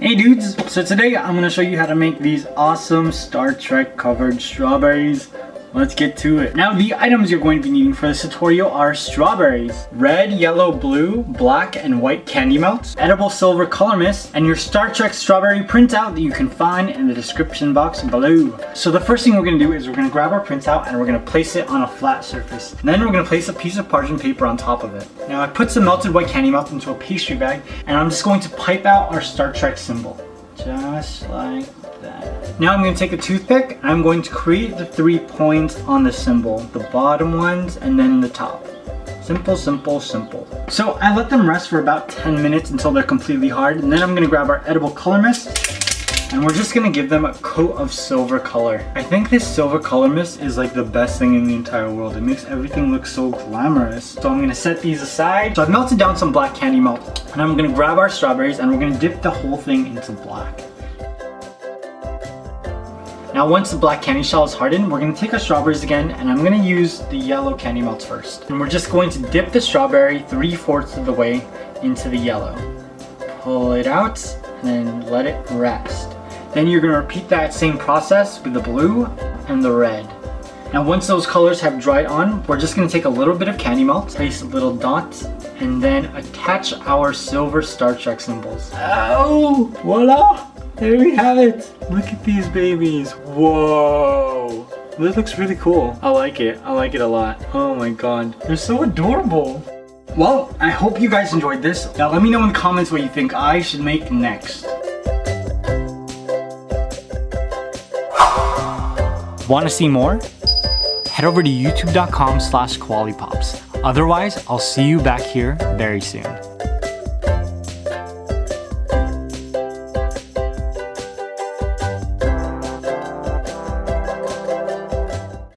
Hey dudes, so today I'm going to show you how to make these awesome Star Trek covered strawberries. Let's get to it. Now the items you're going to be needing for this tutorial are strawberries, red, yellow, blue, black, and white candy melts, edible silver color mist, and your Star Trek strawberry printout that you can find in the description box below. So the first thing we're going to do is we're going to grab our printout and we're going to place it on a flat surface. And then we're going to place a piece of parchment paper on top of it. Now I put some melted white candy melt into a pastry bag and I'm just going to pipe out our Star Trek symbol. Just like that. Now I'm going to take a toothpick. I'm going to create the three points on the symbol. The bottom ones and then the top. Simple, simple, simple. So I let them rest for about 10 minutes until they're completely hard. And then I'm going to grab our edible color mist. And we're just gonna give them a coat of silver color. I think this silver color mist is like the best thing in the entire world. It makes everything look so glamorous. So I'm gonna set these aside. So I've melted down some black candy melt. And I'm gonna grab our strawberries and we're gonna dip the whole thing into black. Now once the black candy shell is hardened, we're to take our strawberries again and I'm to use the yellow candy melts first. And we're just going to dip the strawberry 3 fourths of the way into the yellow. Pull it out and then let it rest. Then you're to repeat that same process with the blue and the red. Now once those colors have dried on, we're just to take a little bit of candy melt, place a little dot, and then attach our silver Star Trek symbols. Oh, voila! There we have it. Look at these babies. Whoa. This looks really cool. I like it. I like it a lot. Oh my god. They're so adorable. Well, I hope you guys enjoyed this. Now let me know in the comments what you think I should make next. Want to see more? Head over to youtube.com slash. Otherwise, I'll see you back here very soon.